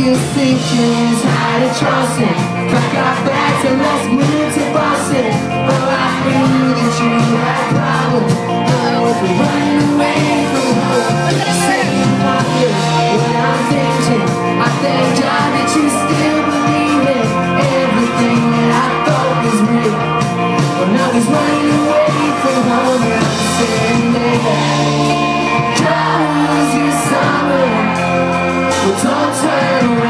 you think you is high to Pack our bags and let's move to Boston Oh, I knew that you had problems. But I was running away from home. Saying what what I'm thinking I thank God that you still believe in Everything that I thought was real. Well, now he's running away But don't turn around